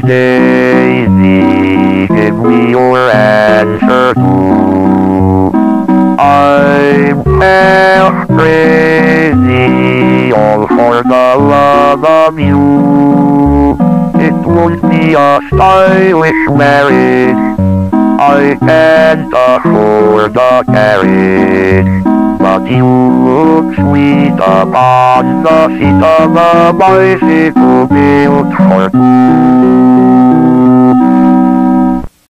Daisy, give me your answer too. I'm half crazy, all for the love of you. It won't be a stylish marriage. I can't afford the carriage. But you look sweet upon the seat of a bicycle built for two.